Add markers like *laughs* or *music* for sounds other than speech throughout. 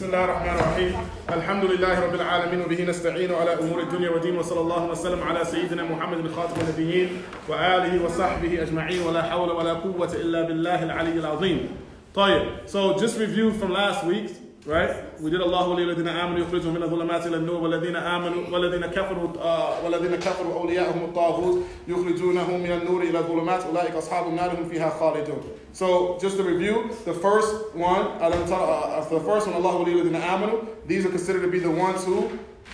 بسم الله الرحمن الرحيم. الحمد لله رب العالمين وبه نستعين على أمور الدنيا والدين وصلى الله وسلم على سيدنا محمد خاتم النبيين وآله وصحبه أجمعين. ولا حول ولا قوة إلا بالله العلي العظيم. طيب so just review from last week right? we did الله ولي الذين امنوا يخرجهم من الظلمات الى النور والذين امنوا والذين كفروا آه والذين كفروا اولياءهم الطاغوت يخرجونهم من النور الى الظلمات اولئك اصحاب النار هم فيها خالدون so just to review the first one ألم ترى uh, the first one الله ولي الذين امنوا these are considered to be the ones who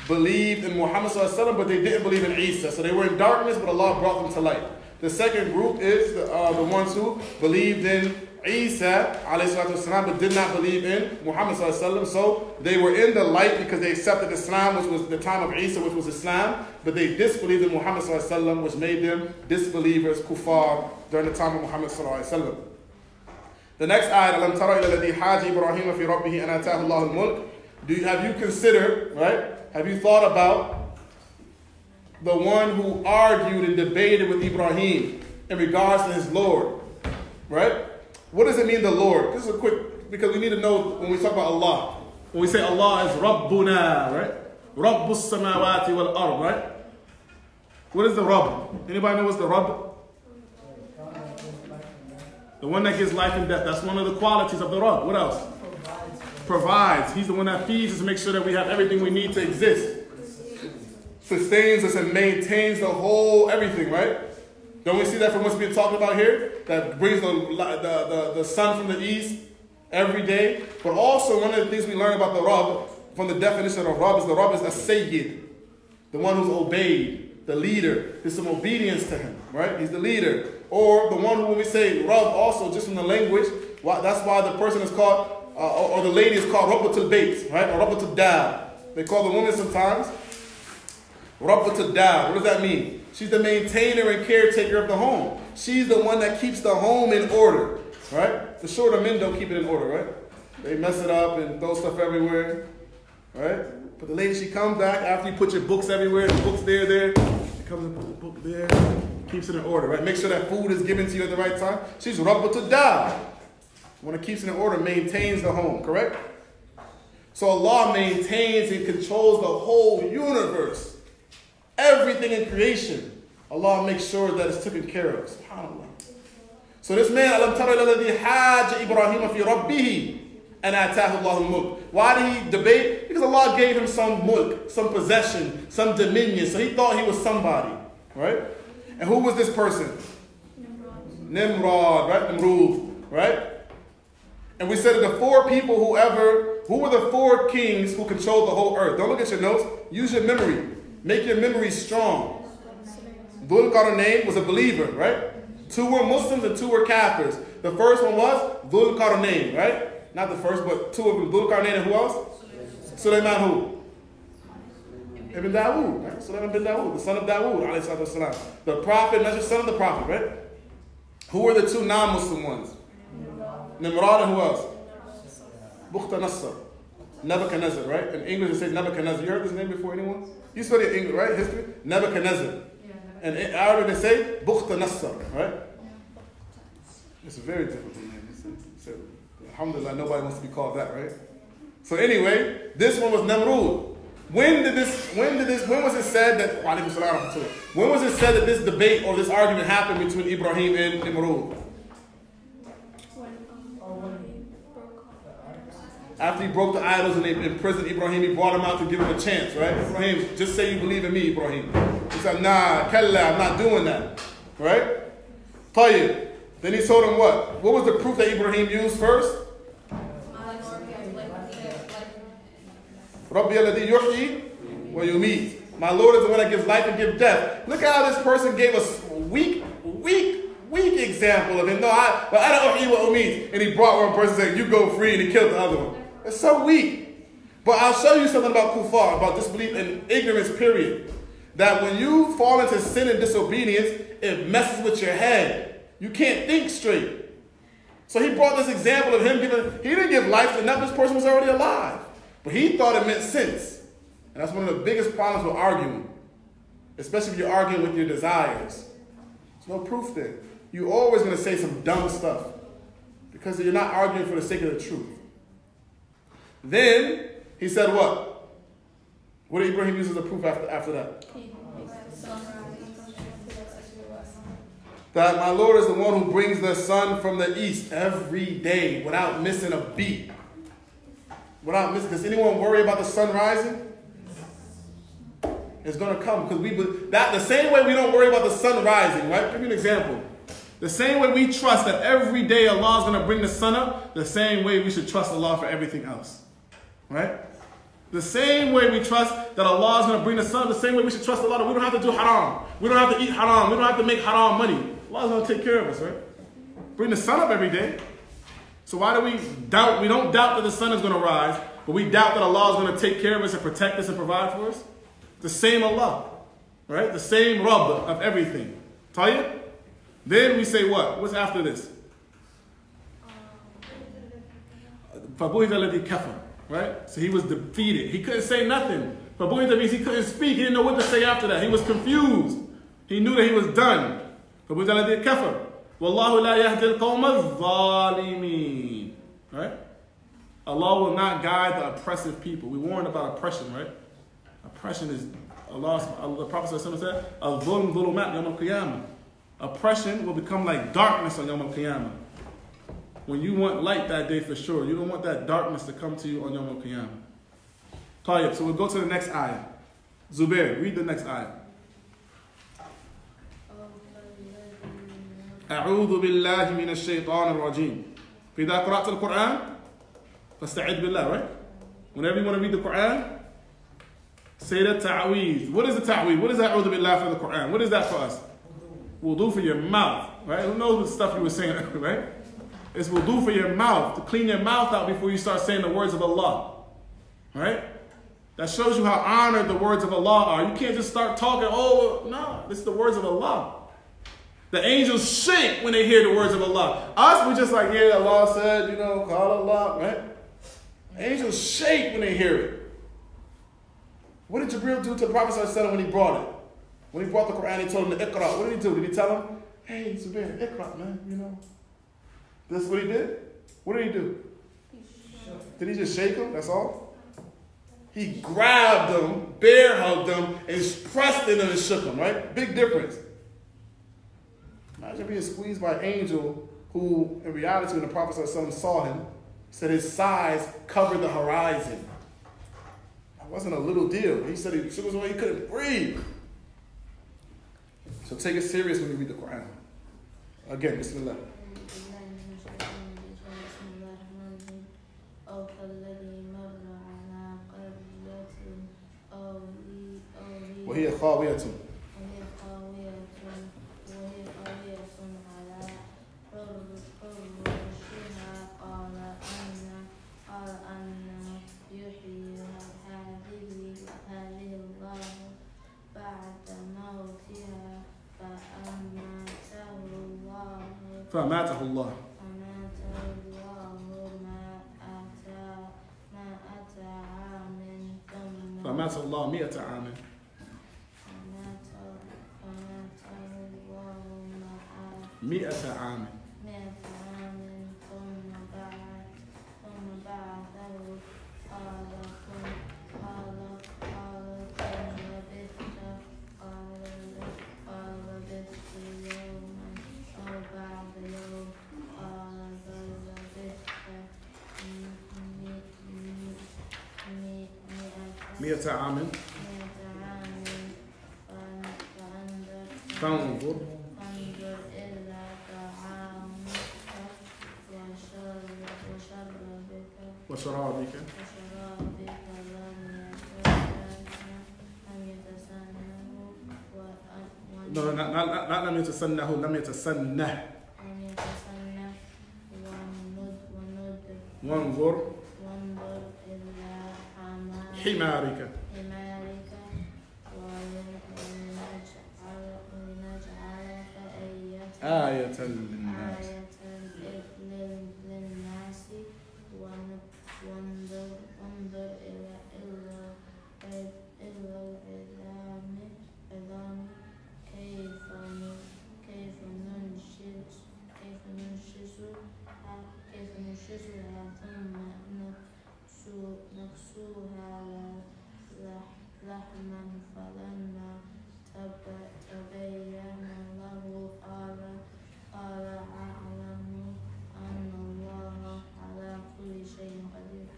believed in Muhammad sallallahu but they didn't believe in Isa so they were in darkness but Allah brought them to light the second group is the, uh, the ones who believed in Isa والسلام, but did not believe in Muhammad وسلم, so they were in the light because they accepted Islam, which was the time of Isa, which was Islam, but they disbelieved in Muhammad وسلم, which made them disbelievers, kuffar, during the time of Muhammad وسلم. The next ayah, أَلَمْ تَرَ إِلَى الَّذِي حَاجِ إِبْرَاهِيمَ فِي رَبِّهِ أَنْ آتَاهُ اللَّهُ الْمُلْكَ Do you, have you considered, right, have you thought about the one who argued and debated with Ibrahim in regards to his Lord, right? What does it mean, the Lord? This is a quick, because we need to know when we talk about Allah. When we say Allah is Rabbuna, right? Rabbus samawati wal ard, right? What is the Rabb? Anybody know what's the Rabb? The one that gives life and death. That's one of the qualities of the Rabb. What else? Provides. He's the one that feeds us to make sure that we have everything we need to exist. Sustains us and maintains the whole everything, right? Don't we see that from what's being talked about here? That brings the, the, the, the sun from the east every day. But also, one of the things we learn about the Rabb, from the definition of Rabb, is the Rabb is a Sayyid, the one who's obeyed, the leader. There's some obedience to him, right? He's the leader. Or the one who, when we say Rabb, also, just from the language, that's why the person is called, uh, or the lady is called Rabbatul Bayt, right? Or Rabbatul Dab. They call the woman sometimes Rabbatul Dab. What does that mean? She's the maintainer and caretaker of the home. She's the one that keeps the home in order, right? The shorter men don't keep it in order, right? They mess it up and throw stuff everywhere, right? But the lady, she comes back after you put your books everywhere, the books there, there. She comes and puts the book there, keeps it in order, right? Make sure that food is given to you at the right time. She's rubber to die. When it keeps it in order, maintains the home, correct? So Allah maintains and controls the whole universe. Everything in creation, Allah makes sure that it's taken care of. SubhanAllah. So this man, Alam Tara Hajj Ibrahim fi Rabbihi and Atahu Allahu Mulk. Why did he debate? Because Allah gave him some mulk, some possession, some dominion. So he thought he was somebody, right? And who was this person? Nimrod, Nimrod right? Nimrud, right? And we said that the four people, whoever, who were the four kings who controlled the whole earth? Don't look at your notes. Use your memory. Make your memory strong. Dhul Qarnayn was a believer, right? Two were Muslims and two were Kafirs. The first one was Dhul Qarnayn, right? Not the first, but two of them. Dhul Qarnayn and who else? Sulaiman who? Ibn Dawood, right? Sulaiman bin Dawood, the son of Dawood, The prophet, not just son of the prophet, right? Who were the two non-Muslim ones? Nimrod and who else? Bukhta Nebuchadnezzar, right? In English it says Nebuchadnezzar. You heard this name before, anyone? You study English, right? History? Nebuchadnezzar. And in Arabic they say Bukhta right? It's a very difficult name. So, uh, alhamdulillah, nobody wants to be called that, right? So anyway, this one was Namrud. When did this, when did this, when was it said that, when was it said that this debate or this argument happened between Ibrahim and Nimrud? After he broke the idols and they imprisoned Ibrahim, he brought him out to give him a chance, right? Ibrahim, just say you believe in me, Ibrahim. He said, nah, kalla, I'm not doing that. Right? Tayyib. Then he told him what? What was the proof that Ibrahim used first? My Lord is the one that gives life and gives death. Look how this person gave us weak, weak, weak example of him. No, I, but I don't know what wa umit. And he brought one person saying, you go free, and he killed the other one. It's so weak. But I'll show you something about kufar, about disbelief and ignorance, period. That when you fall into sin and disobedience, it messes with your head. You can't think straight. So he brought this example of him giving, he didn't give life to enough, this person was already alive. But he thought it meant sense. And that's one of the biggest problems with arguing. Especially if you're arguing with your desires. There's no proof there. You're always going to say some dumb stuff. Because you're not arguing for the sake of the truth. Then he said what? What did Ibrahim use as a proof after, after that? That my Lord is the one who brings the sun from the east every day without missing a beat. Without missing. Does anyone worry about the sun rising? It's gonna come because we that the same way we don't worry about the sun rising, right? Give me an example. The same way we trust that every day Allah is gonna bring the sun up, the same way we should trust Allah for everything else. Right? The same way we trust that Allah is going to bring the sun, the same way we should trust Allah that we don't have to do haram. We don't have to eat haram. We don't have to make haram money. Allah is going to take care of us, right? Bring the sun up every day. So why do we doubt? We don't doubt that the sun is going to rise, but we doubt that Allah is going to take care of us and protect us and provide for us. The same Allah, right? The same Rabb of everything. Tayyip? Then we say what? What's after this? فَبُهِدَ الَّذِي كَفَرَ right? So he was defeated. He couldn't say nothing. But Babuita means he couldn't speak. He didn't know what to say after that. He was confused. He knew that he was done. Babuita did kafir. Wallahu la yahdi al-qawm Right? Allah will not guide the oppressive people. We warned about oppression, right? Oppression is Allah, the Prophet said, "Al-dhulm dhulumat. Oppression will become like darkness on Yom al-qiyamah When you want light that day for sure, you don't want that darkness to come to you on Yom al-qiyamah. Tayyip, so we'll go to the next ayah. Zubair, read the next ayah. أعوذ بالله من الشيطان الرجيم فإذا قرأت القرآن فاستعذ بالله right? Whenever you want to read the Quran, say the ta'weez. What is the ta'weez? What is that أعوذ بالله for the Quran? What is that for us? Wudu for your mouth, right? Who knows the stuff you were saying, *laughs* right? It's wudu for your mouth, to clean your mouth out before you start saying the words of Allah, right? That shows you how honored the words of Allah are. You can't just start talking, oh, no, this is the words of Allah. The angels shake when they hear the words of Allah. Us, we just like, yeah, Allah said, you know, call Allah, right? Angels shake when they hear it. What did Jibril do to the Prophet when he brought it? When he brought the Quran, he told him to Iqra. What did he do? Did he tell him, hey, Zubair, Iqra, man, you know? This is what he did? What did he do? Did he just shake him? That's all? He grabbed him, bear hugged him, and pressed in him and shook him, right? Big difference. Imagine being squeezed by an angel who, in reality, when the Prophet saw him, said his size covered the horizon. That wasn't a little deal. He said he shook his way, he couldn't breathe. So take it serious when you read the Quran. Again, Bismillah. وهي خاوية. فأماته الله. فمات الله مئة عام. miata caam لم يتسنه لم يتسنه.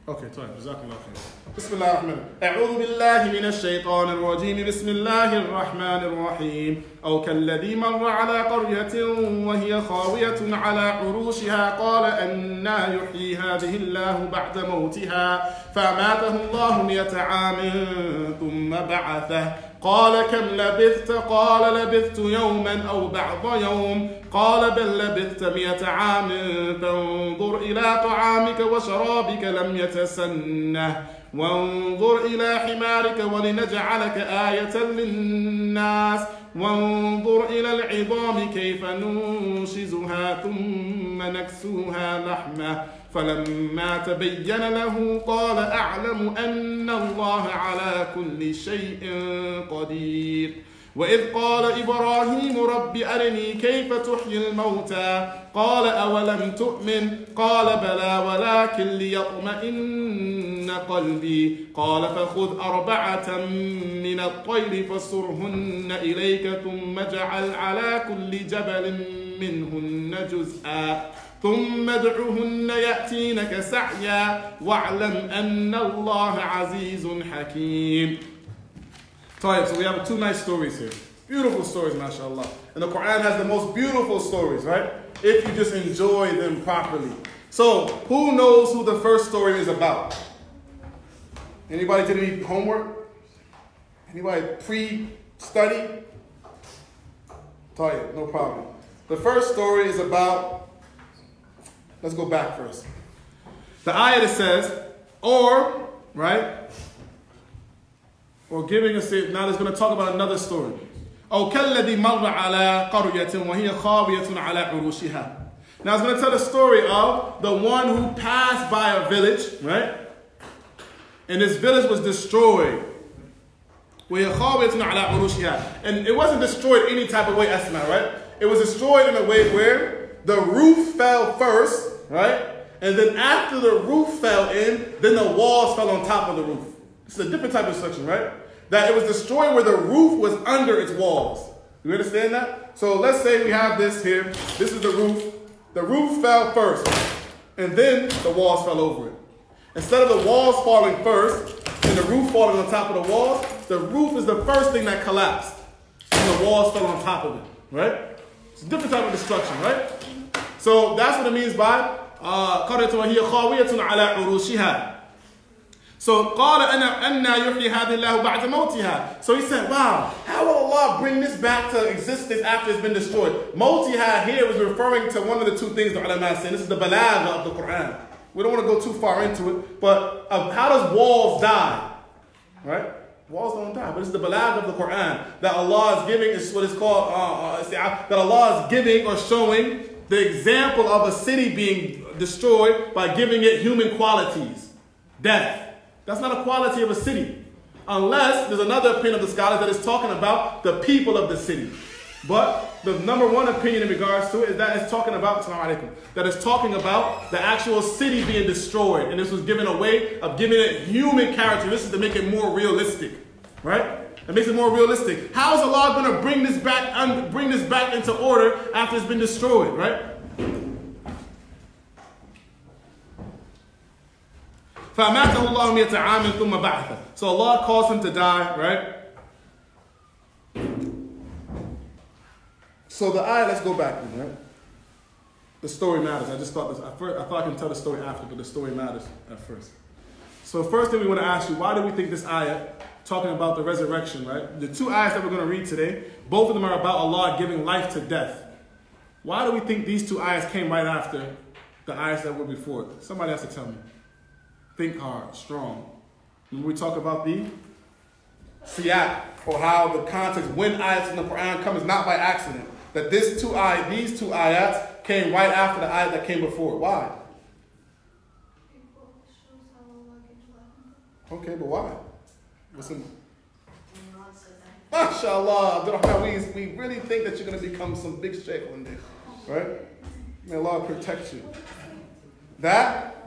Okay, طيب جزاكم الله خير. بسم الله الرحمن الرحيم. أعوذ بالله من الشيطان الرجيم بسم الله الرحمن الرحيم. أو كالذي مر على قرية وهي خاوية على عروشها قال أنا يحيي هذه الله بعد موتها فأماته الله مئة عام ثم بعثه قال كم لبثت؟ قال لبثت يوما أو بعض يوم. قال بل لبثت مئة عام. فانظر إلى طعامك وشرابك لم يتسنه. وانظر إلى حمارك ولنجعلك آية للناس. وانظر إلى العظام كيف ننشزها ثم نكسوها لحمة. فلما تبين له قال أعلم أن الله على كل شيء قدير. وإذ قال إبراهيم رب أرني كيف تحيي الموتى؟ قال أولم تؤمن؟ قال بلى ولكن ليطمئن قلبي. قال فخذ أربعة من الطير فصرهن إليك ثم اجعل على كل جبل منهن جزءا. ثم ادعهن يأتينك سعيا واعلم أن الله عزيز حكيم. So we have two nice stories here. Beautiful stories, mashallah. And the Quran has the most beautiful stories, right? If you just enjoy them properly. So, who knows who the first story is about? Anybody did any homework? Anybody pre-study? Tayyip, no problem. The first story is about, let's go back first. The ayah that says, or, right? Or giving us it, now it's going to talk about another story. أو كالذي مر على قرية وهي خاوية على عروشها. Now it's going to tell the story of the one who passed by a village, right? And this village was destroyed. وهي خاوية على عروشها. And it wasn't destroyed any type of way, Asma, right? It was destroyed in a way where the roof fell first, right? And then after the roof fell in, then the walls fell on top of the roof. It's a different type of destruction, right? That it was destroyed where the roof was under its walls. You understand that? So let's say we have this here. This is the roof. The roof fell first, and then the walls fell over it. Instead of the walls falling first and the roof falling on top of the walls, the roof is the first thing that collapsed, and the walls fell on top of it. Right? It's a different type of destruction, right? So that's what it means by قرية وهي خاوية على عروشها. so So he said, wow, how will Allah bring this back to existence after it's been destroyed? Multihad here was referring to one of the two things the ulama said. This is the balagha of the Quran. We don't want to go too far into it, but uh, how does walls die? Right? Walls don't die, but it's the balag of the Quran that Allah is giving. Is what is called uh, uh, that Allah is giving or showing the example of a city being destroyed by giving it human qualities, death. That's not a quality of a city. Unless there's another opinion of the scholars that is talking about the people of the city. But the number one opinion in regards to it is that it's talking about that it's talking about the actual city being destroyed. And this was given a way of giving it human characteristics to make it more realistic. Right? It makes it more realistic. How is Allah going to bring this back bring this back into order after it's been destroyed, right? فأماته الله مئة عام ثم بعثه. So Allah caused him to die, right? So the ayah, let's go back, right? The story matters. I just thought this. I, first, I thought I can tell the story after, but the story matters at first. So first thing we want to ask you, why do we think this ayah, talking about the resurrection, right? The two ayahs that we're going to read today, both of them are about Allah giving life to death. Why do we think these two ayahs came right after the ayahs that were before? Somebody has to tell me. Think hard, strong. When we talk about the siyaq, or how the context, when ayats in the Quran come, is not by accident. That this two ayat, these two ayats came right after the ayat that came before. Why? Okay, but why? What's in MashaAllah, Abdurrahman, we, we really think that you're going to become some big sheikh one day. Right? May Allah protect you. That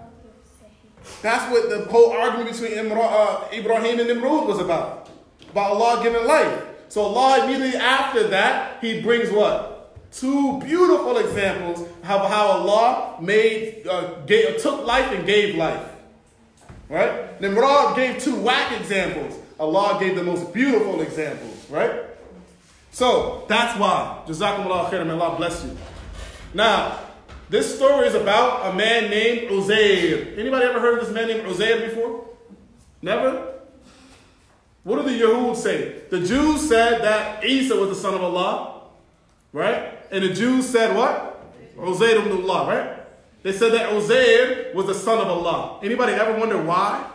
that's what the whole argument between uh, Ibrahim and Nimrud was about. About Allah giving life. So Allah immediately after that, He brings what? Two beautiful examples of how Allah made, uh, gave, took life and gave life. Right? Nimrod gave two whack examples. Allah gave the most beautiful examples, right? So that's why. Jazakumullah khairan. May Allah bless you. Now, this story is about a man named Uzair. Anybody ever heard of this man named Uzair before? Never? What do the Yahud say? The Jews said that Isa was the son of Allah, right? And the Jews said what? Uzair ibn Allah, right? They said that Uzair was the son of Allah. Anybody ever wonder why?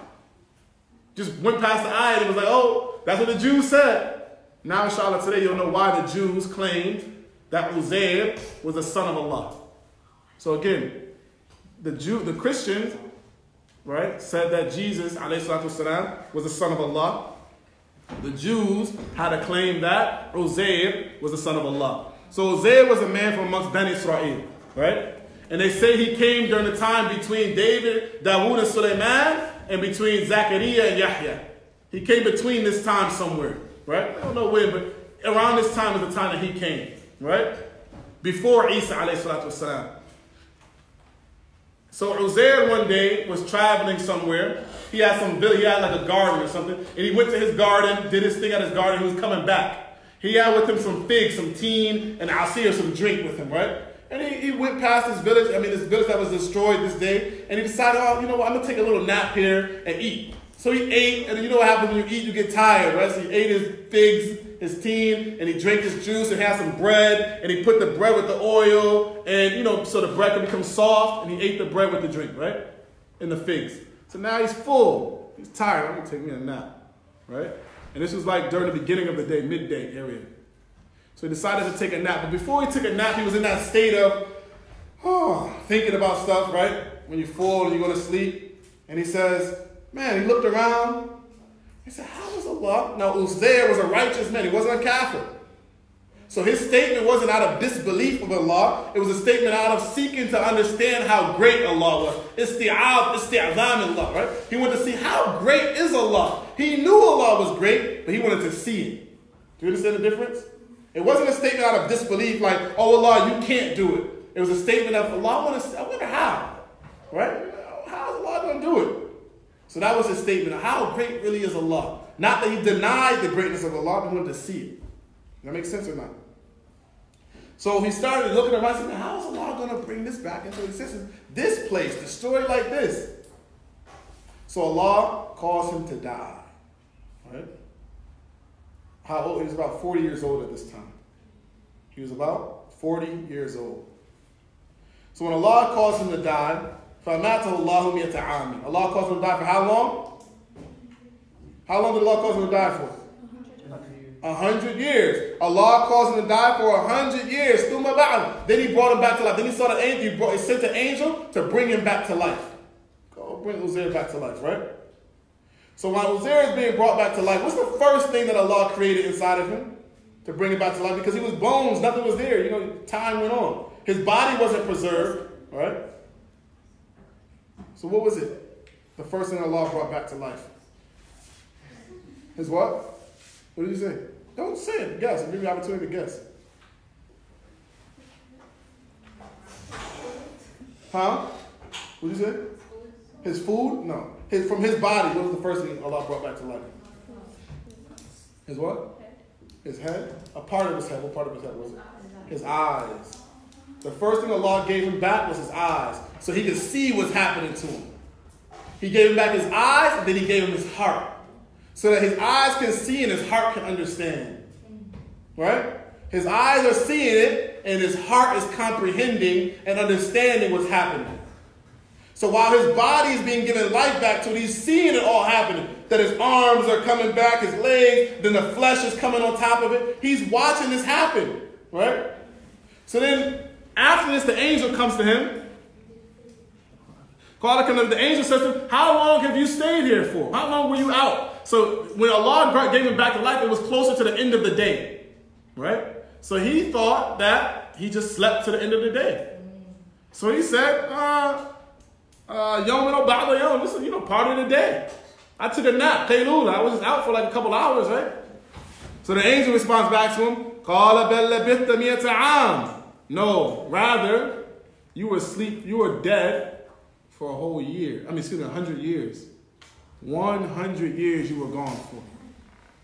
Just went past the eye and was like, oh, that's what the Jews said. Now, inshallah, today you'll know why the Jews claimed that Uzair was the son of Allah. So again, the Jew, the Christians, right, said that Jesus, والسلام, was the son of Allah. The Jews had a claim that Uzair was the son of Allah. So Uzair was a man from amongst Ben Israel, right? And they say he came during the time between David, Dawood, and Suleiman, and between Zachariah and Yahya. He came between this time somewhere, right? I don't know when, but around this time is the time that he came, right? Before Isa alayhi salatu wasalam. So Uzair one day was traveling somewhere. He had some he had like a garden or something, and he went to his garden, did his thing at his garden. He was coming back. He had with him some figs, some teen, and asir, some drink with him, right? And he, he went past this village, I mean, this village that was destroyed this day, and he decided, oh, you know what, I'm gonna take a little nap here and eat. So he ate, and you know what happens when you eat, you get tired, right? So he ate his figs, his teen, and he drank his juice and had some bread, and he put the bread with the oil, and you know, so the bread can become soft, and he ate the bread with the drink, right? And the figs. So now he's full. He's tired. I'm gonna take me a nap, right? And this was like during the beginning of the day, midday area. So he decided to take a nap. But before he took a nap, he was in that state of, oh, thinking about stuff, right? When you're full and you go to sleep. And he says, man, he looked around. He said, how is Allah? Now, Uzair was a righteous man. He wasn't a Catholic. So his statement wasn't out of disbelief of Allah. It was a statement out of seeking to understand how great Allah was. Isti'ab, isti'azam Allah, right? He wanted to see how great is Allah. He knew Allah was great, but he wanted to see it. Do you understand the difference? It wasn't a statement out of disbelief, like, oh Allah, you can't do it. It was a statement of Allah, I, want to, I wonder how. Right? How is Allah going to do it? So that was his statement of how great really is Allah. Not that he denied the greatness of Allah, but wanted to see it. That makes sense or not? So he started looking around and saying, how is Allah going to bring this back into existence? This place, destroyed like this. So Allah caused him to die. Right? How old? He was about 40 years old at this time. He was about 40 years old. So when Allah caused him to die, فَمَاتَهُ اللَّهُ مِيَةَ Allah caused him to die for how long? How long did Allah cause him to die for? A hundred years. Allah caused him to die for a hundred years. Then he brought him back to life. Then he saw the angel. He, brought, he sent an angel to bring him back to life. Go bring Uzair back to life, right? So while Uzair is being brought back to life, what's the first thing that Allah created inside of him to bring him back to life? Because he was bones, nothing was there. You know, time went on. His body wasn't preserved, right? So what was it? The first thing Allah brought back to life. His what? What did you say? Don't say it. Guess. I'll give you an opportunity to guess. Huh? What did you say? His food? No. His, from his body, what was the first thing Allah brought back to life? His what? His head? A part of his head. What part of his head was it? His eyes. The first thing Allah gave him back was his eyes, so he could see what's happening to him. He gave him back his eyes, and then he gave him his heart, so that his eyes can see and his heart can understand. Right? His eyes are seeing it, and his heart is comprehending and understanding what's happening. So while his body is being given life back to it, he's seeing it all happening. That his arms are coming back, his legs, then the flesh is coming on top of it. He's watching this happen, right? So then, after this, the angel comes to him. Called him, the angel says to him, How long have you stayed here for? How long were you out? So when Allah gave him back to life, it was closer to the end of the day. Right? So he thought that he just slept to the end of the day. So he said, uh, uh, Yom no bother Yom. This is, you know, part of the day. I took a nap, Kaylula. I was just out for like a couple hours, right? So the angel responds back to him, Call a no, rather, you were asleep, you were dead for a whole year. I mean, excuse me, 100 years. 100 years you were gone for.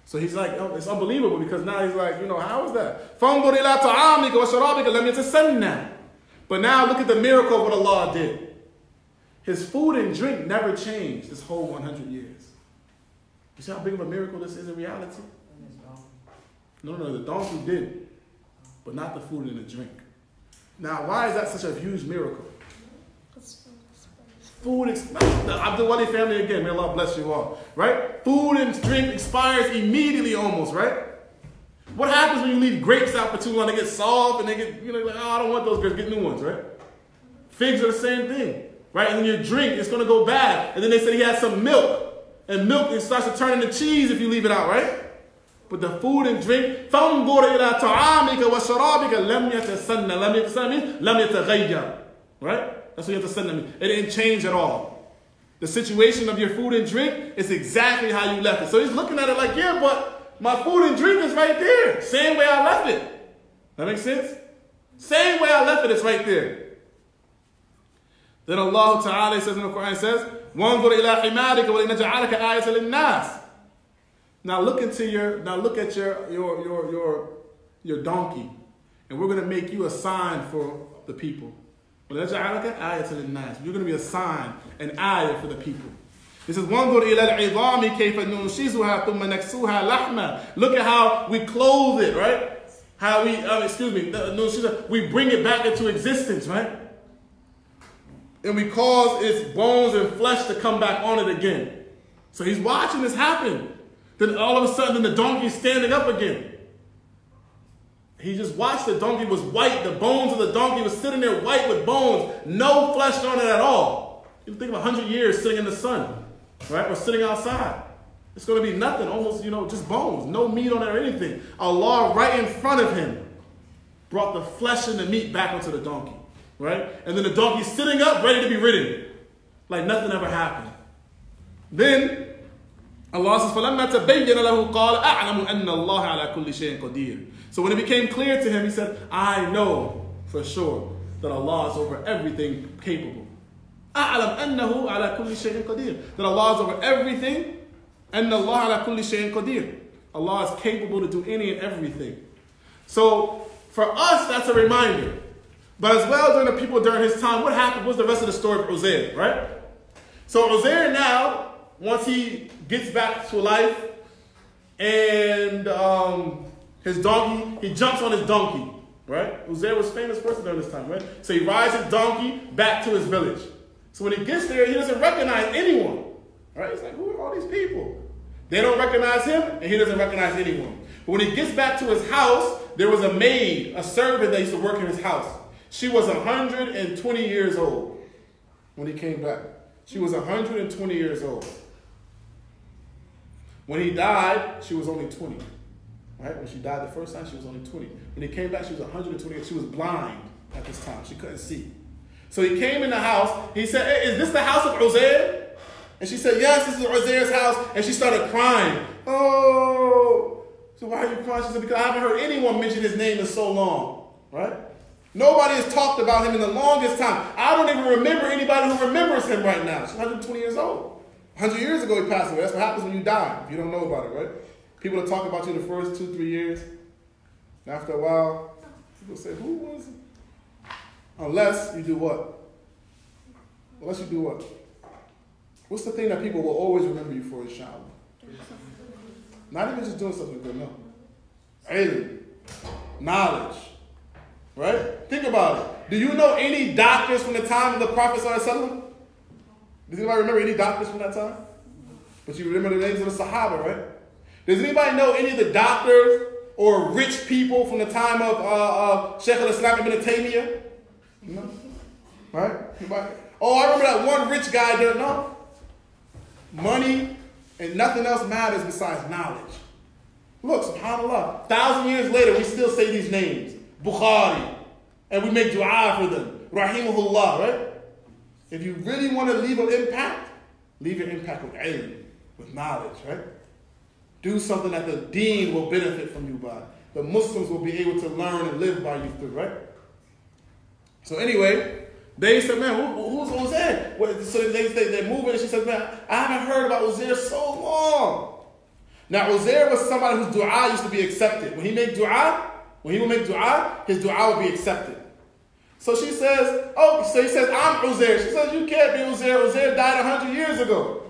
So he's like, oh, it's unbelievable because now he's like, you know, how is that? But now look at the miracle of what Allah did. His food and drink never changed this whole 100 years. You see how big of a miracle this is in reality? No, no, the donkey did, but not the food and the drink. Now, why is that such a huge miracle? Food, expires. the Abdul Wali family again, may Allah bless you all, right? Food and drink expires immediately almost, right? What happens when you leave grapes out for too long? They get soft and they get, you know, like, oh, I don't want those grapes, get new ones, right? Figs are the same thing, right? And then your drink, it's gonna go bad. And then they said he had some milk, and milk, it starts to turn into cheese if you leave it out, right? But the food and drink, فَانظُرْ إِلَىٰ طَعَامِكَ وَشَرَابِكَ لَمْ يَتَسَنَّ لَمْ يَتَسَنَّ means لَمْ يَتَغَيَّرْ Right? That's what you have to send them. It didn't change at all. The situation of your food and drink is exactly how you left it. So he's looking at it like, yeah, but my food and drink is right there. Same way I left it. That makes sense? Same way I left it, it's right there. Then Allah Ta'ala says in the Quran, says, وَانظُرْ إِلَىٰ حِمَارِكَ وَلِنَجْعَلَكَ آيَةً لِلنَّاسِ now look into your now look at your your your your your donkey, and we're gonna make you a sign for the people. You're gonna be a sign, an ayah for the people. This is one Look at how we clothe it, right? How we, uh, excuse me, we bring it back into existence, right? And we cause its bones and flesh to come back on it again. So he's watching this happen. Then all of a sudden, the donkey's standing up again. He just watched the donkey was white. The bones of the donkey was sitting there white with bones, no flesh on it at all. You think of 100 years sitting in the sun, right? Or sitting outside. It's going to be nothing, almost, you know, just bones, no meat on it or anything. Allah, right in front of him, brought the flesh and the meat back onto the donkey, right? And then the donkey's sitting up, ready to be ridden, like nothing ever happened. Then Allah says, فَلَمَّا تَبَيَّنَ لَهُ قَالَ أَعْلَمُ أَنَّ اللَّهَ عَلَى كُلِّ شَيْءٍ قَدِيرٌ So when it became clear to him, he said, I know for sure that Allah is over everything capable. أَعْلَمْ أَنَّهُ عَلَى كُلِّ شَيْءٍ قَدِيرٌ That Allah is over everything أَنَّ اللَّهَ عَلَى كُلِّ شَيْءٍ قَدِيرٌ Allah is capable to do any and everything. So for us, that's a reminder. But as well during the people during his time, what happened was the rest of the story of Uzair, right? So Uzair now, once he gets back to life, and um, his donkey, he jumps on his donkey, right? Uzair was famous person during this time, right? So he rides his donkey back to his village. So when he gets there, he doesn't recognize anyone, right? He's like, who are all these people? They don't recognize him, and he doesn't recognize anyone. But when he gets back to his house, there was a maid, a servant that used to work in his house. She was 120 years old when he came back. She was 120 years old. When he died, she was only 20. Right? When she died the first time, she was only 20. When he came back, she was 120. She was blind at this time. She couldn't see. So he came in the house. He said, hey, Is this the house of Uzair? And she said, Yes, this is Uzair's house. And she started crying. Oh. So why are you crying? She said, Because I haven't heard anyone mention his name in so long. Right? Nobody has talked about him in the longest time. I don't even remember anybody who remembers him right now. She's 120 years old. 100 years ago he passed away. That's what happens when you die, if you don't know about it, right? People will talk about you the first two, three years. And after a while, people say, who was it? Unless you do what? Unless you do what? What's the thing that people will always remember you for, inshallah? Not even just doing something good, no. Ilm, knowledge, right? Think about it. Do you know any doctors from the time of the Prophet Sallallahu Does anybody remember any doctors from that time? But you remember the names of the Sahaba, right? Does anybody know any of the doctors or rich people from the time of uh, uh, Sheikh al-Islam ibn Taymiyyah? No. Right? Anybody? Oh, I remember that one rich guy there. No. Money and nothing else matters besides knowledge. Look, subhanAllah, thousand years later, we still say these names. Bukhari. And we make dua for them. Rahimahullah, right? If you really want to leave an impact, leave your impact with ilm, with knowledge, right? Do something that the deen will benefit from you by. The Muslims will be able to learn and live by you through, right? So anyway, They said, man, who, who's Uzair? So they, they, they're moving, and she said, man, I haven't heard about Uzair so long. Now, Uzair was somebody whose dua used to be accepted. When he made dua, when he would make dua, his dua would be accepted. So she says, oh, so he says, I'm Uzair. She says, you can't be Uzair. Uzair died 100 years ago.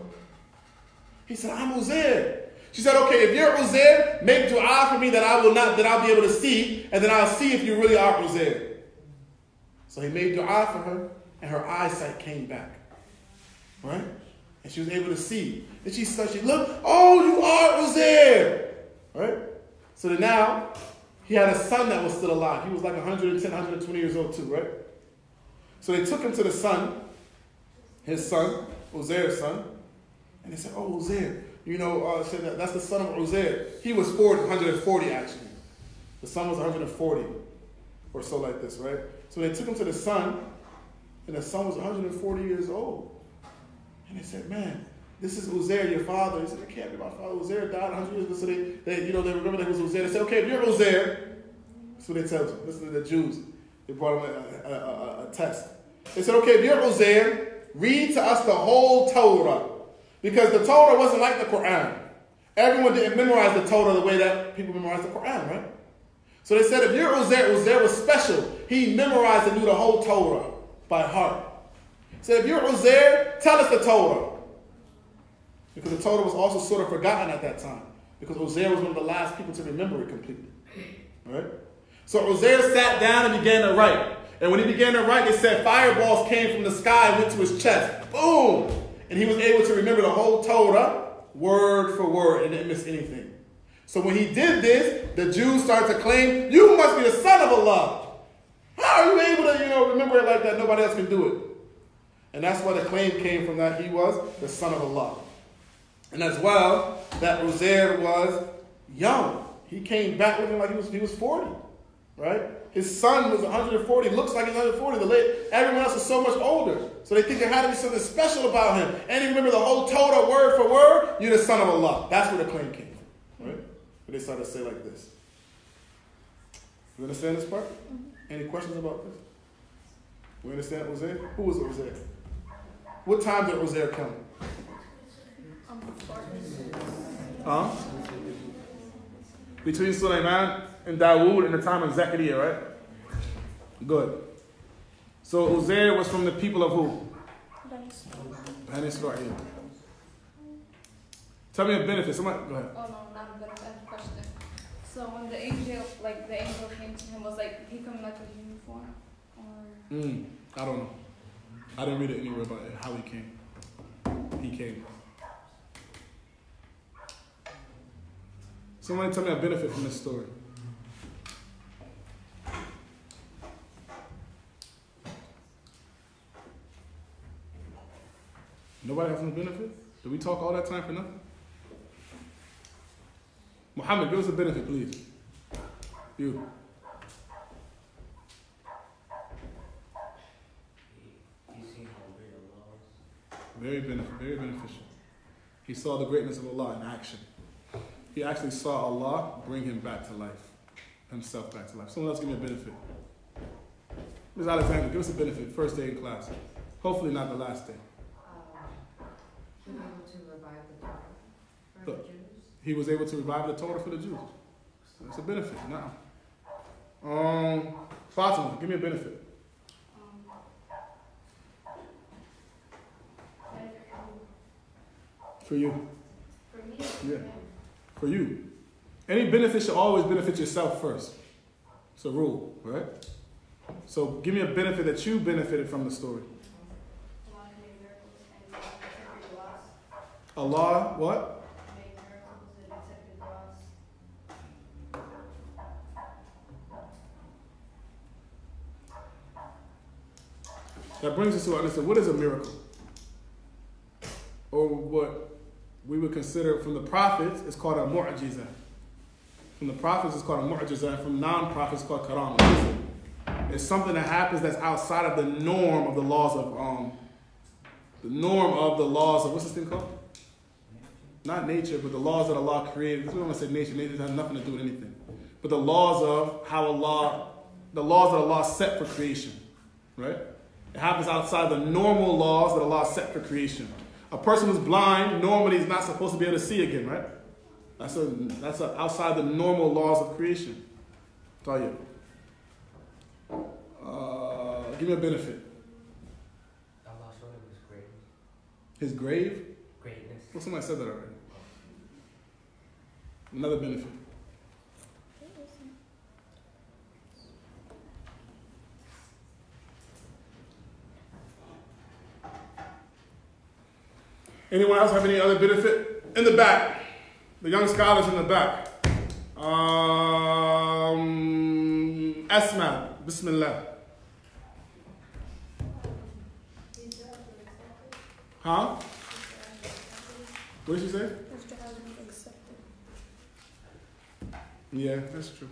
He said, I'm Uzair. She said, okay, if you're Uzair, make dua for me that I will not, that I'll be able to see, and then I'll see if you really are Uzair. So he made dua for her, and her eyesight came back. Right? And she was able to see. And she said, she looked, oh, you are Uzair. Right? So then now, he had a son that was still alive. He was like 110, 120 years old too, right? So they took him to the son, his son, Uzair's son, and they said, oh, Uzair, you know, uh, that, that's the son of Uzair. He was 40, 140 actually. The son was 140 or so like this, right? So they took him to the son, and the son was 140 years old. And they said, man, this is Uzair, your father. He said, it can't be my father. Uzair died 100 years ago. So they, they, you know, they remember that was Uzair. They said, okay, if you're Uzair, that's what they tell you. Listen to the Jews. They brought him a, a, a, a test. They said, okay, if you're Uzair, read to us the whole Torah. Because the Torah wasn't like the Quran. Everyone didn't memorize the Torah the way that people memorize the Quran, right? So they said if you're Uzair, Uzair was special. He memorized and knew the whole Torah by heart. So if you're Uzair, tell us the Torah. Because the Torah was also sort of forgotten at that time. Because Uzair was one of the last people to remember it completely. Right? So Uzair sat down and began to write. And when he began to write, they said fireballs came from the sky and went to his chest. Boom! And he was able to remember the whole Torah word for word and didn't miss anything. So when he did this, the Jews started to claim, You must be the son of Allah. How are you able to, you know, remember it like that? Nobody else can do it. And that's why the claim came from that he was the son of Allah. And as well, that Uzair was young. He came back looking like he was, he was 40, right? His son was 140, looks like he's 140. The late, everyone else is so much older. So they think there had to be something special about him. And you remember the whole Torah word for word? You're the son of Allah. That's where the claim came from, right? But they started to say like this. You understand this part? Mm-hmm. Any questions about this? We understand Uzair? Who was Uzair? What time did Uzair come? Huh? Between Sulaiman and Dawood in the time of Zechariah, right? Good. So Uzair was from the people of who? Bani Israel. Tell me a benefit. Somebody, go ahead. Oh no, not a benefit. I have a question. So when the angel, like the angel came to him, was like he coming like a uniform, or? Mm, I don't know. I didn't read it anywhere about how he came. He came. Somebody tell me a benefit from this story. Nobody has no benefit? Did we talk all that time for nothing? Muhammad, give us a benefit, please. You. Very benefit, very beneficial. He saw the greatness of Allah in action. He actually saw Allah bring him back to life, himself back to life. Someone else give me a benefit. Ms. Alexander, give us a benefit. First day in class. Hopefully not the last day. He was able to revive the Torah for The- the Jews. He was able to revive the Torah for the Jews. That's a benefit. Now, um, Fatima, give me a benefit. For you. For me, Yeah. For you. Any benefit should always benefit yourself first. It's a rule, right? So give me a benefit that you benefited from the story. Allah what? That brings us to understand what is a miracle? Or what we would consider from the prophets it's called a mu'jiza. From the prophets it's called a mu'jiza, from non-prophets it's called karama. It's something that happens that's outside of the norm of the laws of um the norm of the laws of what's this thing called? Not nature, but the laws that Allah created. Because we want to say nature, nature has nothing to do with anything. But the laws of how Allah, the laws that Allah set for creation. Right? It happens outside the normal laws that Allah set for creation. A person who's blind normally is not supposed to be able to see again, right? That's a, that's a, outside the normal laws of creation. Tell you. Uh, give me a benefit. Allah showed him his grave. His grave. greatness. Well, somebody said that already. Another benefit. Anyone else have any other benefit? In the back. The young scholars in the back. Um, Asma, Bismillah. Huh? What did she say? Yeah, that's true.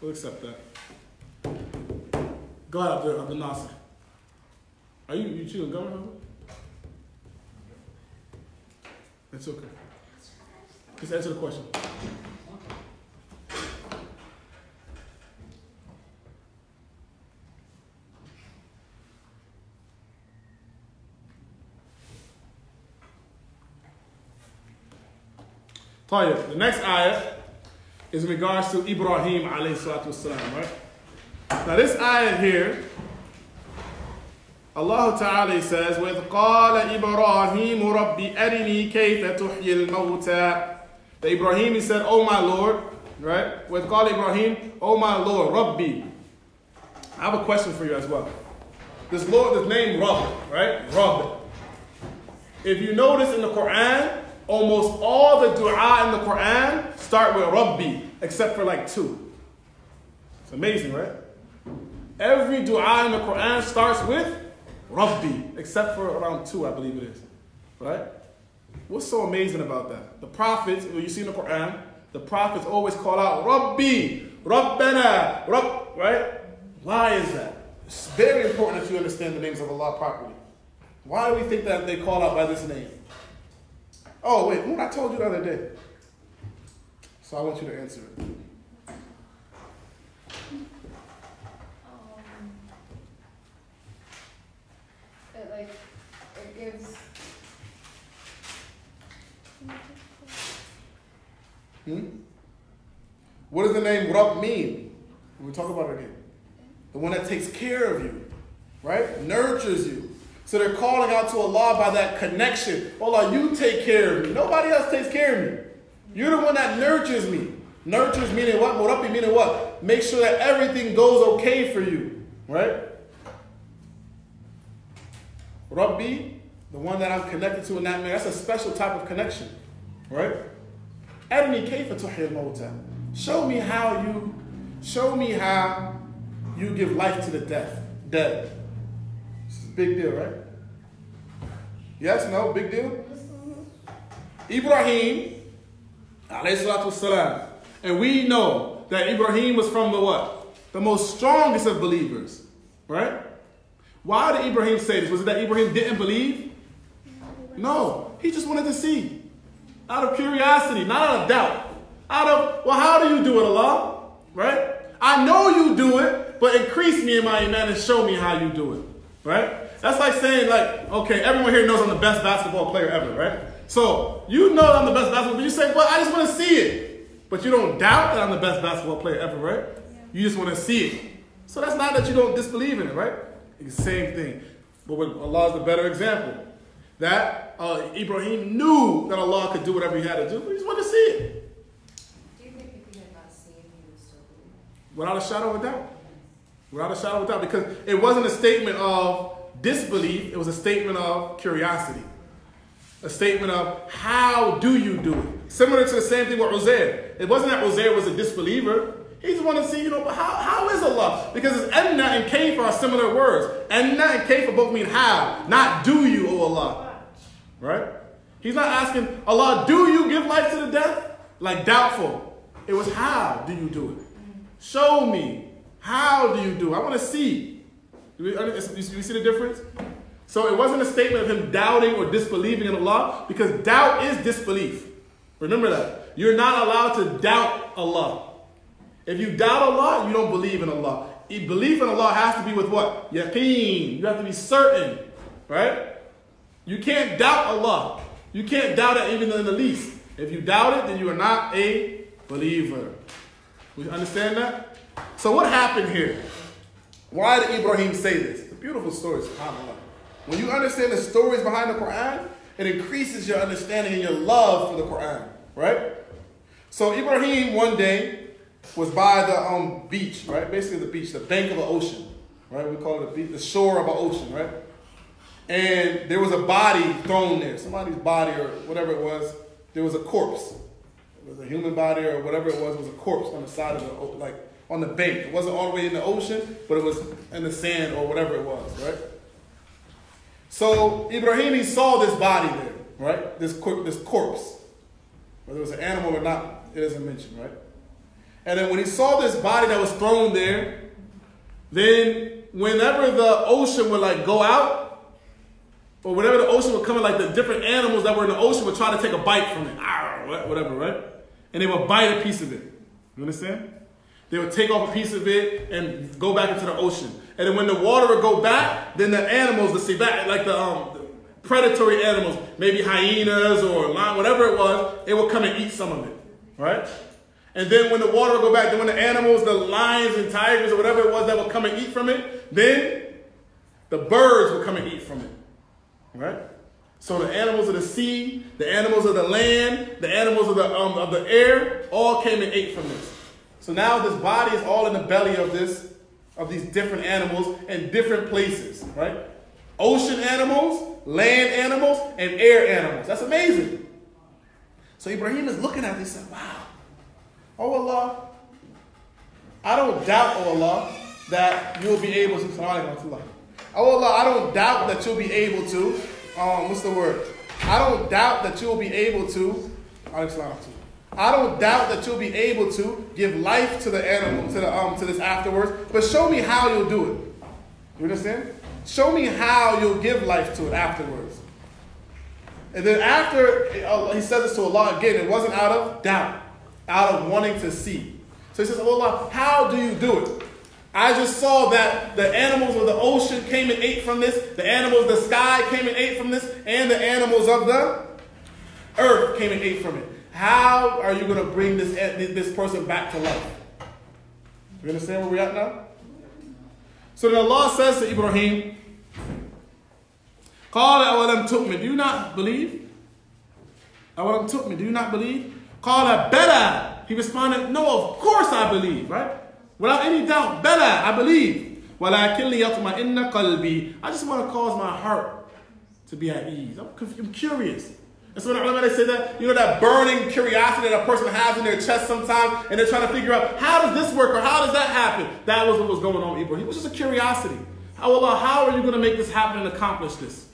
We'll accept that. Go ahead, Abdul, Nasser. Are you you chewing gum? That's okay. Just answer the question. The next ayah is in regards to Ibrahim alayhi salatu wasalam, right? Now this ayah here Allah Ta'ala says, وَإِذْ قَالَ إِبْرَاهِيمُ رَبِّ أَرِنِي كَيْفَ تُحْيِي الْمَوْتَى The Ibrahim, he said, Oh my Lord, right? وَإِذْ قَالَ Ibrahim, Oh my Lord, Rabbi. I have a question for you as well. This Lord, this name Rabb, right? Rabb. If you notice in the Quran, almost all the dua in the Quran start with Rabbi, except for like two. It's amazing, right? Every dua in the Quran starts with Rabbi, except for around two, I believe it is. Right? What's so amazing about that? The prophets, you see in the Quran, the prophets always call out Rabbi, Rabbana, Rabb, right? Why is that? It's very important that you understand the names of Allah properly. Why do we think that they call out by this name? Oh, wait, what I told you the other day. So I want you to answer it. Um, it like it gives. Hmm? What does the name Rabb mean? We'll talk about it again. The one that takes care of you, right? Nurtures you. So they're calling out to Allah by that connection. Allah, you take care of me. Nobody else takes care of me. You're the one that nurtures me. Nurtures meaning what? Murabbi meaning what? Make sure that everything goes okay for you, right? Rabbi, the one that I'm connected to in that man, that's a special type of connection, right? Arini kayfa tuhyi al-mauta. Show me how you, show me how you give life to the death, dead. This is a big deal, right? Yes, no, big deal? Mm-hmm. Ibrahim, alayhi salatu wasalam, and we know that Ibrahim was from the what? The most strongest of believers, right? Why did Ibrahim say this? Was it that Ibrahim didn't believe? No, he just wanted to see. Out of curiosity, not out of doubt. Out of, well, how do you do it, Allah? Right? I know you do it, but increase me in my iman and show me how you do it. Right? That's like saying, like, okay, everyone here knows I'm the best basketball player ever, right? So you know I'm the best basketball, but you say, well, I just want to see it. But you don't doubt that I'm the best basketball player ever, right? You just want to see it. So that's not that you don't disbelieve in it, right? It's the same thing. But with Allah is the better example. That uh, Ibrahim knew that Allah could do whatever he had to do, but he just wanted to see it. Do you think if he had not seen, he would still believe? Without a shadow of a doubt. Without a shadow of a doubt. Because it wasn't a statement of disbelief, it was a statement of curiosity. A statement of how do you do it? Similar to the same thing with Uzair. It wasn't that Uzair was a disbeliever. He just wanted to see, you know, but how, how is Allah? Because it's enna and kayfa are similar words. Enna and kayfa both mean how, not do you, O Allah. Right? He's not asking, Allah, do you give life to the death? Like doubtful. It was how do you do it? Show me. How do you do it? I want to see. Do we, see the difference? So it wasn't a statement of him doubting or disbelieving in Allah because doubt is disbelief. Remember that. You're not allowed to doubt Allah. If you doubt Allah, you don't believe in Allah. belief in Allah has to be with what? Yaqeen. You have to be certain, right? You can't doubt Allah. You can't doubt it even in the least. If you doubt it, then you are not a believer. We understand that? So what happened here? Why did Ibrahim say this? It's a beautiful story, subhanAllah. When you understand the stories behind the Quran, it increases your understanding and your love for the Quran, right? So Ibrahim one day was by the um, beach, right? Basically the beach, the bank of the ocean, right? We call it the, beach, the shore of an ocean, right? And there was a body thrown there, somebody's body or whatever it was. There was a corpse. It was a human body or whatever it was. It was a corpse on the side of the like on the bank. It wasn't all the way in the ocean, but it was in the sand or whatever it was, right? So Ibrahim he saw this body there, right? This this corpse. Whether it was an animal or not, it isn't mentioned, right? And then when he saw this body that was thrown there, then whenever the ocean would like go out, or whatever the ocean would come in, like the different animals that were in the ocean would try to take a bite from it, Arr, whatever, right? And they would bite a piece of it. You understand? They would take off a piece of it and go back into the ocean. And then when the water would go back, then the animals, the sea like the, um, the predatory animals, maybe hyenas or lion, whatever it was, it would come and eat some of it, right? And then when the water would go back, then when the animals, the lions and tigers or whatever it was that would come and eat from it, then the birds would come and eat from it, right? So the animals of the sea, the animals of the land, the animals of the um, of the air, all came and ate from this. So now this body is all in the belly of this, of these different animals in different places, right? Ocean animals, land animals, and air animals. That's amazing. So Ibrahim is looking at this and said, wow. Oh Allah, I don't doubt, oh Allah, that you'll be able to. Oh Allah, I don't doubt that you'll be able to. Um, what's the word? I don't doubt that you'll be able to. I don't doubt that you'll be able to give life to the animal, to the um, to this afterwards. But show me how you'll do it. You understand? Show me how you'll give life to it afterwards. And then after uh, he says this to Allah again, it wasn't out of doubt, out of wanting to see. So he says, oh Allah, how do you do it? I just saw that the animals of the ocean came and ate from this, the animals of the sky came and ate from this, and the animals of the earth came and ate from it. How are you going to bring this, this person back to life? You understand where we're at now? So then Allah says to Ibrahim, قال أولم تؤمن Do you not believe? أولم تؤمن Do you not believe? قال بلى He responded, No, of course I believe, right? Without any doubt, better, I believe. I just want to cause my heart to be at ease. I'm, I'm curious. And so the ulama, they say that, you know, that burning curiosity that a person has in their chest sometimes, and they're trying to figure out, how does this work or how does that happen? That was what was going on with Ibrahim. It was just a curiosity. How Allah, how are you going to make this happen and accomplish this?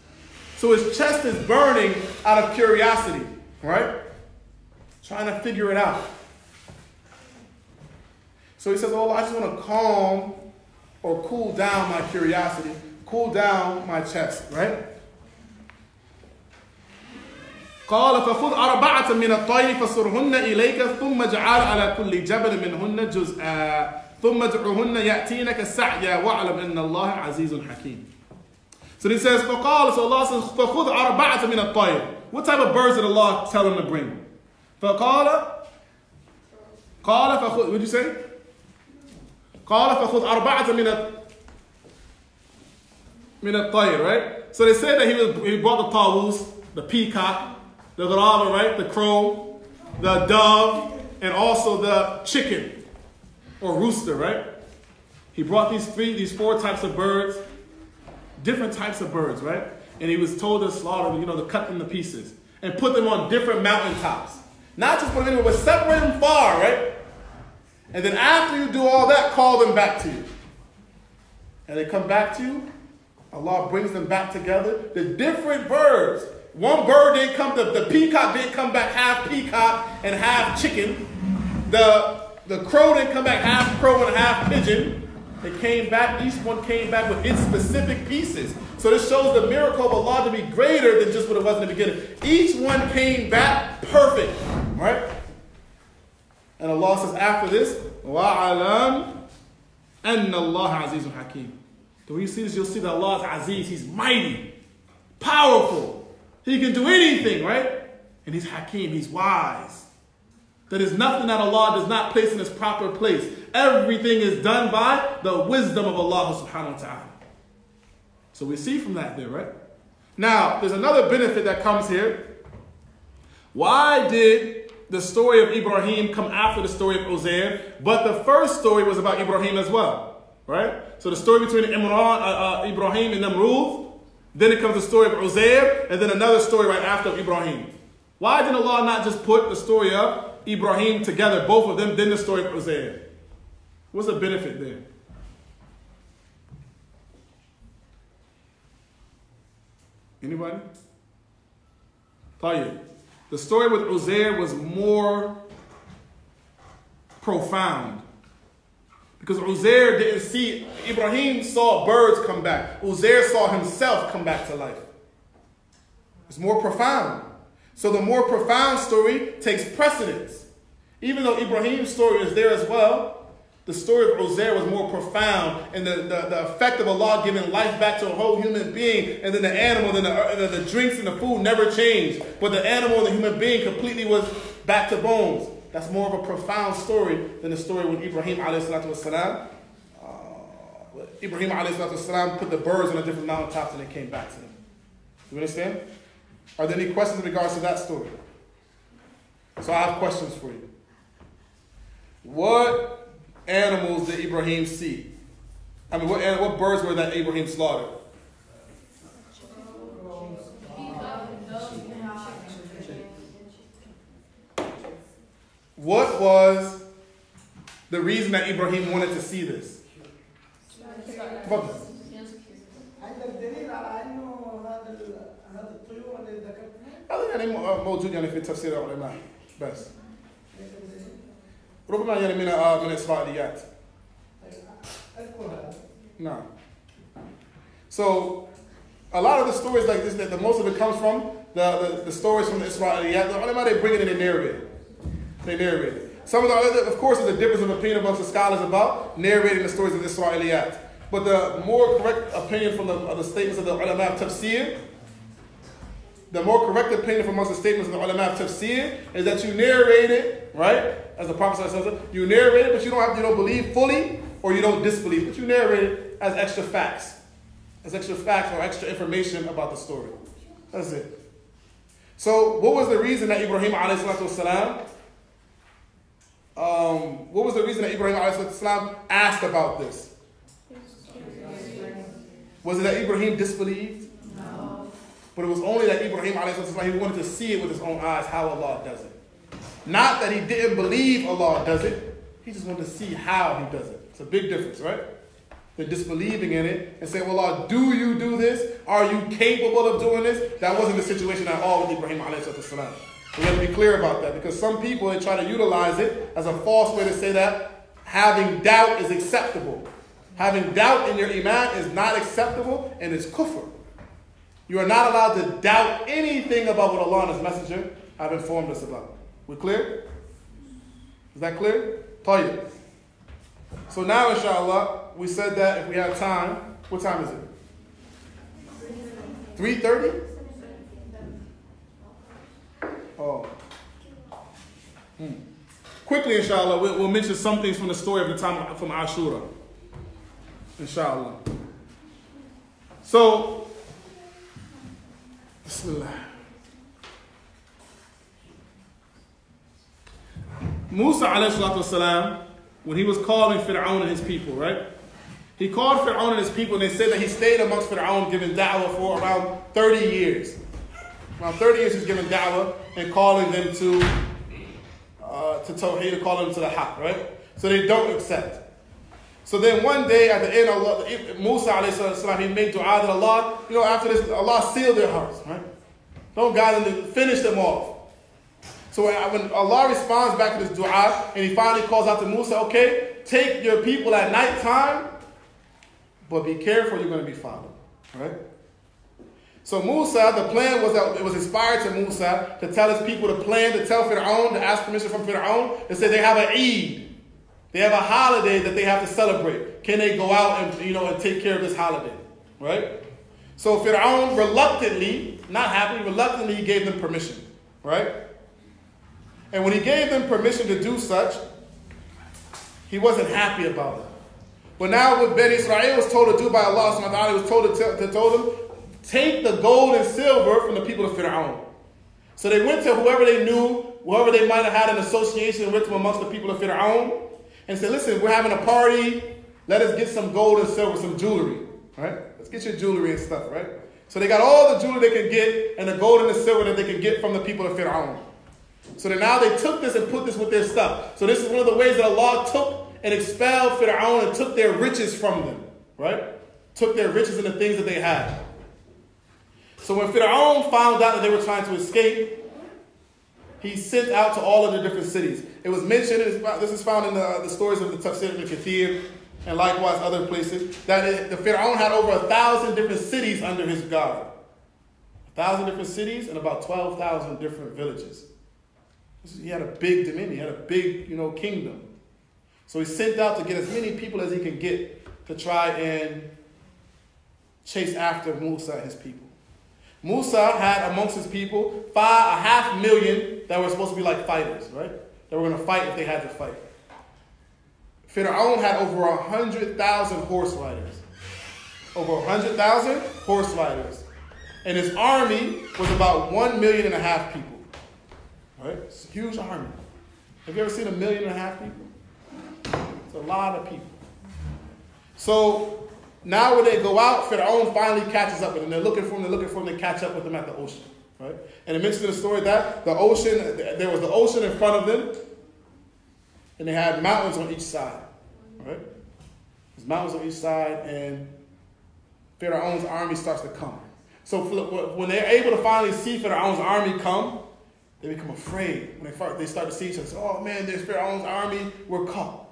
So his chest is burning out of curiosity, right? Trying to figure it out. So he says, Oh, I just want to calm or cool down my curiosity, cool down my chest, right? قال فخذ أربعة من الطير فصرهن إليك ثم اجعل على كل جبل منهن جزءا ثم ادعهن يأتينك سعيا واعلم أن الله عزيز حكيم. So he says, فقال, so Allah says, فخذ أربعة من الطير. What type of birds did Allah tell him to bring? فقال قال فخذ, what did you say? قال فخذ أربعة من ال- من الطير, right? So they said that he was he brought the tawus, the peacock, the garaba, right? The crow, the dove, and also the chicken or rooster, right? He brought these three, these four types of birds, different types of birds, right? And he was told to slaughter them, you know, to cut them to pieces and put them on different mountaintops. Not just put them anywhere, but separate them far, right? And then after you do all that, call them back to you. And they come back to you. Allah brings them back together. The different birds. One bird didn't come, the, the peacock didn't come back half peacock and half chicken. The, the crow didn't come back half crow and half pigeon. They came back, each one came back with its specific pieces. So this shows the miracle of Allah to be greater than just what it was in the beginning. Each one came back perfect, right? And Allah says after this, وَعَلَمْ أن الله عزيز حكيم. So when you see this, you'll see that Allah is Aziz. He's mighty, powerful. He can do anything, right? And He's Hakim. He's wise. That is nothing that Allah does not place in its proper place. Everything is done by the wisdom of Allah subhanahu wa ta'ala. So we see from that there, right? Now, there's another benefit that comes here. Why did the story of Ibrahim come after the story of Uzair? But the first story was about Ibrahim as well, right? So the story between Imran, uh, uh, Ibrahim and Namrud, then it comes the story of Uzair, and then another story right after Ibrahim. Why didn't Allah not just put the story of Ibrahim together, both of them, then the story of Uzair? What's the benefit there? Anybody? Tayyib. The story with Uzair was more profound. Because Uzair didn't see, Ibrahim saw birds come back. Uzair saw himself come back to life. It's more profound. So the more profound story takes precedence. Even though Ibrahim's story is there as well, the story of Uzair was more profound and the, the, the, effect of Allah giving life back to a whole human being and then the animal, then the, uh, the, the drinks and the food never changed. But the animal and the human being completely was back to bones. That's more of a profound story than the story when Ibrahim والسلام, uh, Ibrahim والسلام, put the birds on a different mountaintop and it came back to them. You understand? Are there any questions in regards to that story? So I have questions for you. What animals did Ibrahim see? I mean, what, what birds were that Abraham slaughtered? What was the reason that Ibrahim wanted to see this? تفضل. عندك دليل على انه هذا ال- هذا الطيور اللي ذكرتها؟ هذا يعني م- موجود يعني في تفسير العلماء بس ربما يعني من آه، من الإسرائيليات اذكر هذا. No. So, a lot of the stories like this, that the most of it comes from the, the, the stories from the Israeliyat. The ulama, they bring it in and narrate it. They narrate it. Some of the other, of course, there's a difference of opinion amongst the scholars about narrating the stories of the Israeliyat. But the more correct opinion from the, of the statements of the ulama of tafsir, the more correct opinion from amongst the statements of the ulama of tafsir is that you narrate it, right? As the Prophet says, you narrate it, but you don't have you don't believe fully or you don't disbelieve, but you narrate it as extra facts, as extra facts or extra information about the story. That's it. So, what was the reason that Ibrahim alayhi salatu um, what was the reason that Ibrahim alayhi salatu asked about this? Was it that Ibrahim disbelieved? No. But it was only that Ibrahim wasalam, he wanted to see it with his own eyes how Allah does it. Not that he didn't believe Allah does it, he just wanted to see how he does it. It's a big difference, right? Than disbelieving in it and saying, Well, Allah, do you do this? Are you capable of doing this? That wasn't the situation at all with Ibrahim. We have to be clear about that because some people they try to utilize it as a false way to say that having doubt is acceptable. Having doubt in your iman is not acceptable and it's kufr. You are not allowed to doubt anything about what Allah and His Messenger have informed us about. We clear? Is that clear? Tayyib. So now, inshallah, we said that if we have time, what time is it? 3.30? Oh. Hmm. Quickly, inshallah, we'll, we'll mention some things from the story of the time from Ashura. Inshallah. So, Bismillah. Musa wasalam, when he was calling Fir'aun and his people, right? He called Fir'aun and his people and they said that he stayed amongst Fir'aun giving da'wah for around 30 years. Around 30 years he's giving da'wah and calling them to uh, to Tawheed and calling them to the Haqq, right? So they don't accept. So then one day at the end, Allah, Musa salam, he made dua that Allah, you know, after this, Allah sealed their hearts, right? Don't guide them to finish them off. So when, when Allah responds back to this dua and he finally calls out to Musa, okay, take your people at night time, but be careful, you're going to be followed, right? So Musa, the plan was that it was inspired to Musa to tell his people to plan, to tell Fir'aun, to ask permission from Fir'aun, and say they have an Eid. They have a holiday that they have to celebrate. Can they go out and you know and take care of this holiday? Right? So Fir'aun reluctantly, not happy, reluctantly gave them permission. Right? And when he gave them permission to do such, he wasn't happy about it. But now what Ben Israel was told to do by Allah subhanahu wa was told to, tell, to told them, take the gold and silver from the people of Fir'aun. So they went to whoever they knew, whoever they might have had an association with amongst the people of Fir'aun, and said, listen, we're having a party. Let us get some gold and silver, some jewelry. Right? Let's get your jewelry and stuff, right? So they got all the jewelry they could get and the gold and the silver that they could get from the people of Fir'aun. So then now they took this and put this with their stuff. So this is one of the ways that Allah took and expelled Fir'aun and took their riches from them. Right? Took their riches and the things that they had. So when Fir'aun found out that they were trying to escape, he sent out to all of the different cities. It was mentioned, this is found in the, the stories of the Tafsir al Kathir and likewise other places, that it, the Pharaoh had over a thousand different cities under his guard. A thousand different cities and about 12,000 different villages. He had a big dominion, he had a big, you know, kingdom. So he sent out to get as many people as he could get to try and chase after Musa and his people. Musa had amongst his people five, a half million that were supposed to be like fighters, right? That were going to fight if they had to fight. Pharaoh had over a hundred thousand horse riders. Over a hundred thousand horse riders. And his army was about one million and a half people. Right? It's a huge army. Have you ever seen a million and a half people? It's a lot of people. So now when they go out, Pharaoh finally catches up with them. They're looking for them, they're looking for them, they catch up with them at the ocean. Right? And it mentions in the story that the ocean, there was the ocean in front of them, and they had mountains on each side. Right? There's mountains on each side, and Pharaoh's army starts to come. So when they're able to finally see Pharaoh's army come, they become afraid. When they, they start to see each other, say, oh man, there's Pharaoh's army, we're caught.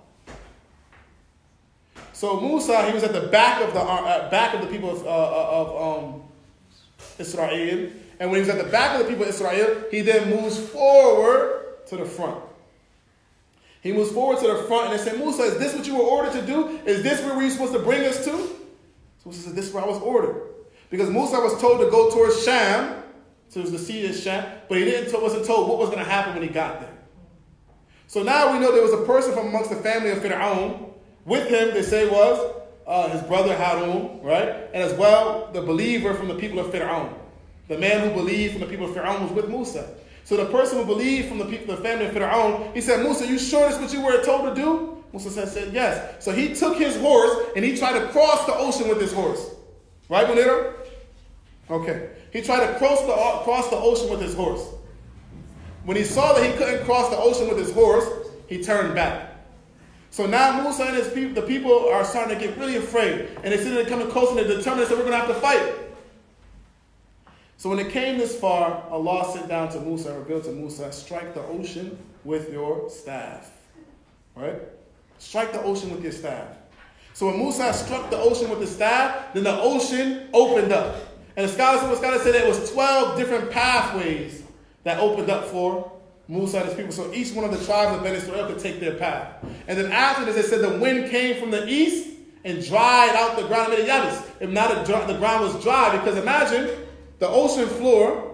So Musa, he was at the back of the uh, back of the people of, uh, of um, Israel, and when he was at the back of the people of Israel, he then moves forward to the front. He moves forward to the front, and they say, Musa, is this what you were ordered to do? Is this where are supposed to bring us to? So Musa said, This is where I was ordered. Because Musa was told to go towards Sham, so it was the sea of Sham, but he didn't wasn't told what was going to happen when he got there. So now we know there was a person from amongst the family of Pharaoh. With him, they say, was uh, his brother Harun, right? And as well, the believer from the people of Pharaoh. The man who believed from the people of Pharaoh was with Musa. So the person who believed from the people, the family of Pharaoh, he said, Musa, you sure this is what you were told to do? Musa said, said, yes. So he took his horse and he tried to cross the ocean with his horse. Right, Bonito? Okay. He tried to cross the, cross the ocean with his horse. When he saw that he couldn't cross the ocean with his horse, he turned back. So now Musa and his people, the people are starting to get really afraid. And they see they're coming close and they're determined that we're going to have to fight. So when it came this far, Allah sent down to Musa and revealed to Musa, strike the ocean with your staff. Right? Strike the ocean with your staff. So when Musa struck the ocean with the staff, then the ocean opened up. And the scholars, the scholars said it was 12 different pathways that opened up for Musa and his people. So each one of the tribes of Ben Israel could take their path. And then after this, it said the wind came from the east and dried out the ground. If not, the ground was dry because imagine the ocean floor.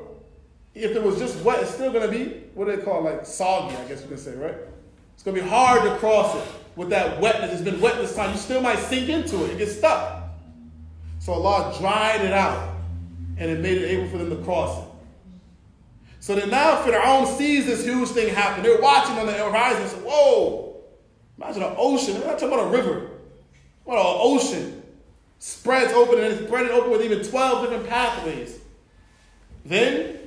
If it was just wet, it's still going to be what do they call it? like soggy? I guess you can say, right? It's going to be hard to cross it with that wetness. It's been wet this time. You still might sink into it. It gets stuck. So Allah dried it out, and it made it able for them to cross it. So then now Pharaoh sees this huge thing happen. They're watching on the horizon say, whoa, imagine an ocean. We're not talking about a river. What an ocean. Spreads open and it's spread open with even 12 different pathways. Then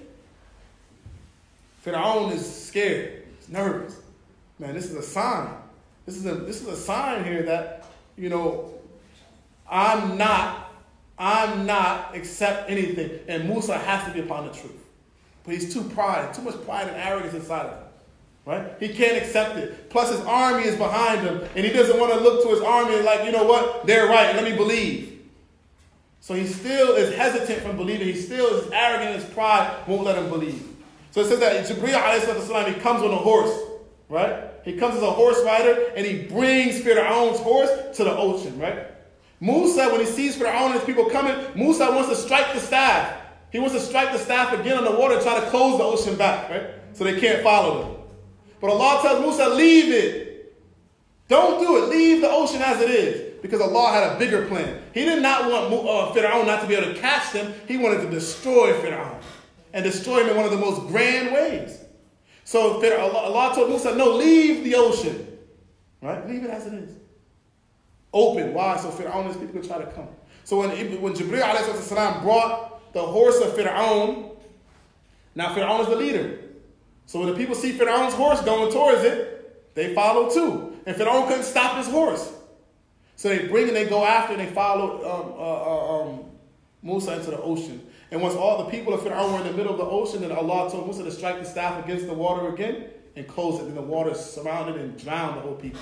Pharaoh is scared. He's nervous. Man, this is a sign. This is a this is a sign here that, you know, I'm not, I'm not accept anything. And Musa has to be upon the truth. But he's too pride, too much pride and arrogance inside of him. Right? He can't accept it. Plus, his army is behind him, and he doesn't want to look to his army like, you know what, they're right, let me believe. So he still is hesitant from believing. He still is arrogant, his pride won't let him believe. So it says that Jibreel, he comes on a horse, right? He comes as a horse rider and he brings Pharaoh's horse to the ocean, right? Musa, when he sees Pharaoh and his people coming, Musa wants to strike the staff. He wants to strike the staff again on the water and try to close the ocean back, right? So they can't follow them. But Allah tells Musa, leave it. Don't do it. Leave the ocean as it is. Because Allah had a bigger plan. He did not want uh, Pharaoh not to be able to catch them. He wanted to destroy Pharaoh. And destroy him in one of the most grand ways. So Allah told Musa, no, leave the ocean. Right? Leave it as it is. Open. Why? So and people try to come. So when, when Jibreel brought the horse of Pharaoh, now Pharaoh is the leader. So when the people see Pharaoh's horse going towards it, they follow too. And Pharaoh couldn't stop his horse. So they bring and they go after and they follow um, uh, uh, um, Musa into the ocean. And once all the people of Pharaoh were in the middle of the ocean, then Allah told Musa to strike the staff against the water again and close it. And the water surrounded and drowned the whole people.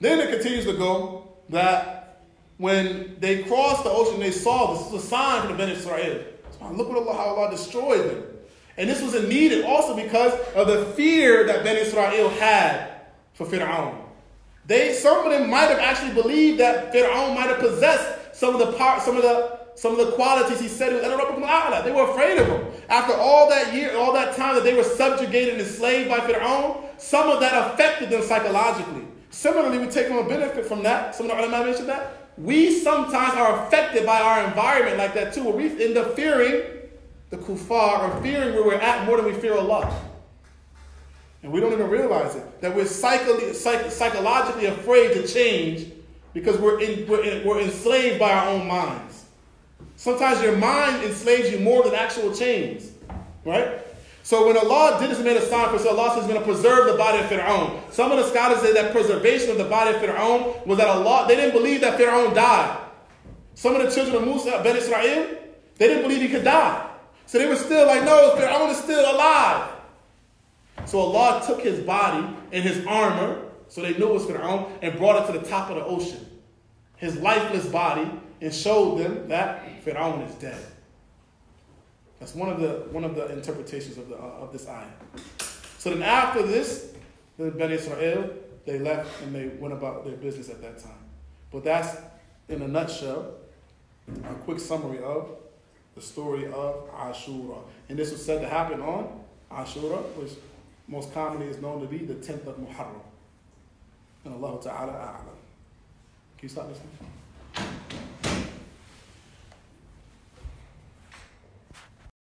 Then it continues to go that when they crossed the ocean, they saw this this is a sign from the Ben Israel. Look what Allah, how Allah destroyed them. And this was needed also because of the fear that Ben Israel had for Pharaoh. They, some of them might have actually believed that Pharaoh might have possessed some of the part, some of the some of the qualities he said They were afraid of him. After all that year, all that time that they were subjugated and enslaved by Pharaoh, some of that affected them psychologically. Similarly, we take a benefit from that. Some of the ulama mentioned that. We sometimes are affected by our environment like that too, where we end up fearing the kuffar or fearing where we're at more than we fear Allah. And we don't even realize it. That we're psych, psychologically afraid to change because we're, in, we're, in, we're enslaved by our own minds. Sometimes your mind enslaves you more than actual chains. Right? So when Allah did this and made a sign for so Allah says He's going to preserve the body of Pharaoh. Some of the scholars say that preservation of the body of Pharaoh was that Allah, they didn't believe that Pharaoh died. Some of the children of Musa, Ben Israel, they didn't believe he could die. So they were still like, no, Pharaoh is still alive. So Allah took his body and his armor, so they knew it was Pharaoh, and brought it to the top of the ocean. His lifeless body, and showed them that Pharaoh is dead. That's one of the one of the interpretations of the uh, of this ayah. So then after this, the Ben Israel they left and they went about their business at that time. But that's in a nutshell a quick summary of the story of Ashura. And this was said to happen on Ashura, which most commonly is known to be the 10th of Muharram. And Allah Ta'ala A'lam. Can you stop listening?